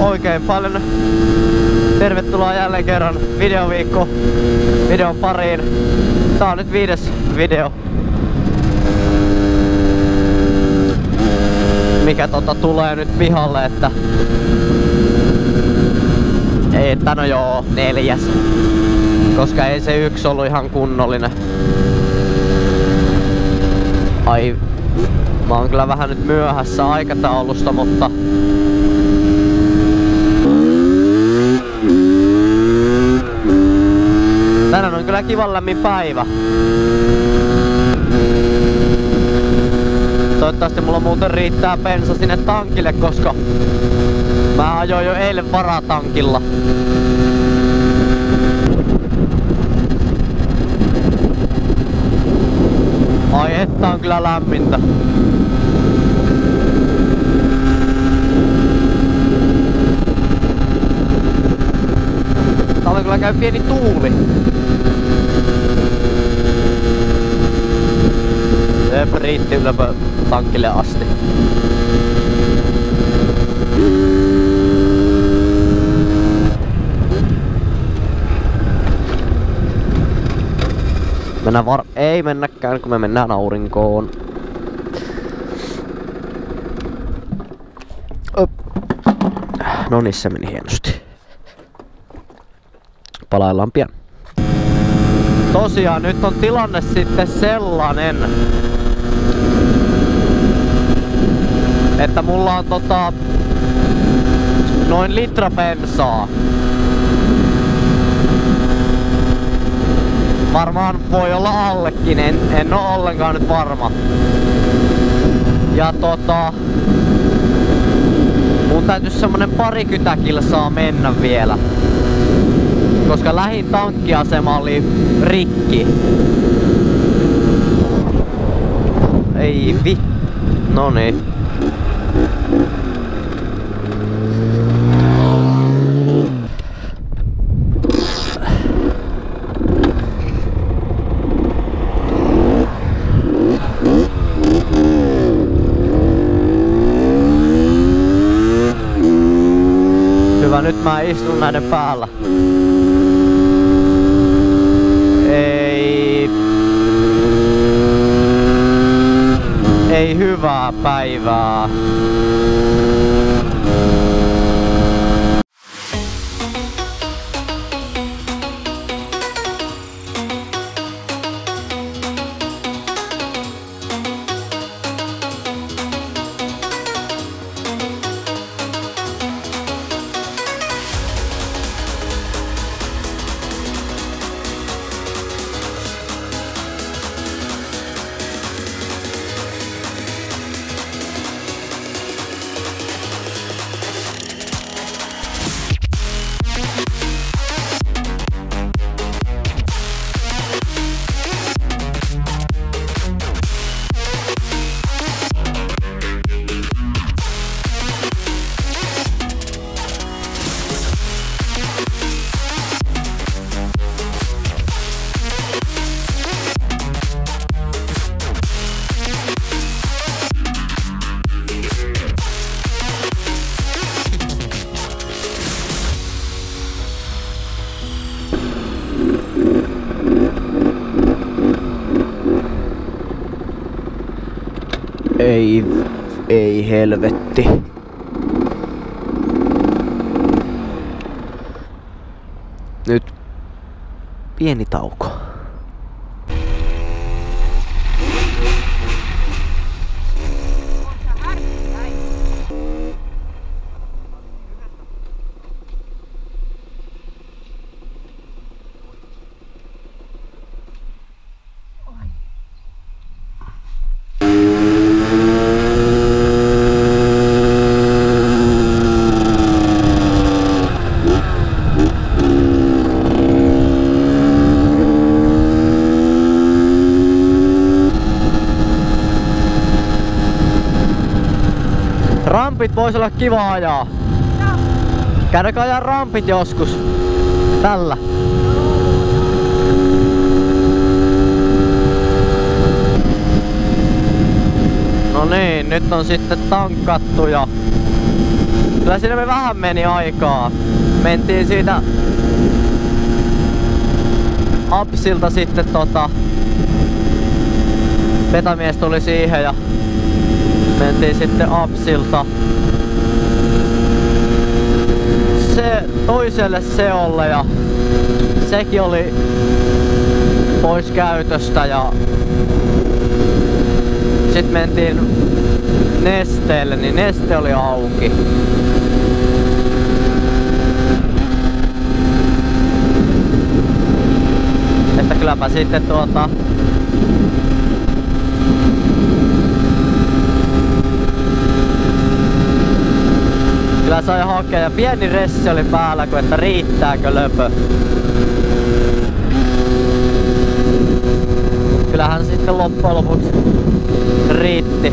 oikein paljon tervetuloa jälleen kerran videoviikko videon pariin. Tää on nyt viides video. Mikä tota tulee nyt pihalle, että ei, että no joo, neljäs. Koska ei se yksi ollut ihan kunnollinen. Ai, mä oon kyllä vähän nyt myöhässä aikataulusta, mutta on kyllä kivan lämmin päivä. Toivottavasti mulla muuten riittää bensa sinne tankille, koska mä ajoin jo eilen varatankilla. Ai että on kyllä lämmintä. Käy pieni tuuli. Se riitti ylöpä tankille asti. Mennään var... Ei mennäkään, kun me mennään aurinkoon. No niin, se meni hienosti. Palaillaan pian. Tosiaan, nyt on tilanne sitten sellainen, että mulla on tota noin litra bensaa. Varmaan voi olla allekin, en, en oo ollenkaan nyt varma. Ja tota... Mun täytyy semmonen parikymmentä kilsaa mennä vielä. Koska lähin tankkiasema oli rikki. Ei vi... No niin. Hyvä, nyt mä istun näiden päällä. Ei... Ei hyvää päivää. Ei, ei helvetti. Nyt pieni tauko. Rampit vois olla kiva ajaa. Käydäänkö ajaa rampit joskus? Tällä. No niin, nyt on sitten tankattu ja Kyllä siinä me vähän meni aikaa. Mentiin siitä Apsilta sitten tota Petamies tuli siihen ja mentiin sitten Apsilta se toiselle seolle ja sekin oli pois käytöstä ja sitten mentiin nesteelle, niin neste oli auki. Että kylläpä sitten tuota Kyllä sai hakea ja pieni ressi oli päällä, kun että riittääkö löpö. Kyllähän sitten loppujen lopuksi riitti.